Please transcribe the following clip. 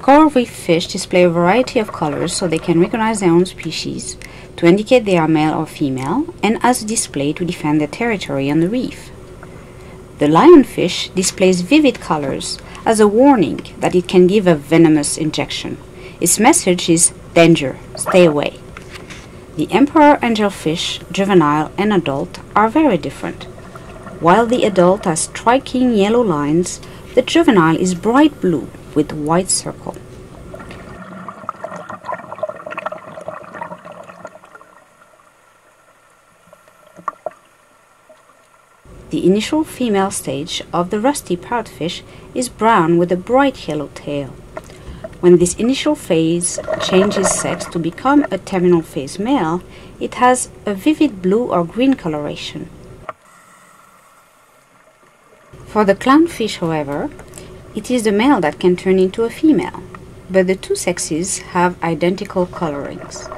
Coral reef fish display a variety of colors so they can recognize their own species, to indicate they are male or female, and as a display to defend their territory on the reef. The lionfish displays vivid colors as a warning that it can give a venomous injection. Its message is danger, stay away. The emperor angelfish, juvenile and adult, are very different. While the adult has striking yellow lines, the juvenile is bright blue with white circle. The initial female stage of the rusty parrotfish is brown with a bright yellow tail. When this initial phase changes sex to become a terminal phase male, it has a vivid blue or green coloration. For the clownfish, however, it is the male that can turn into a female, but the two sexes have identical colorings.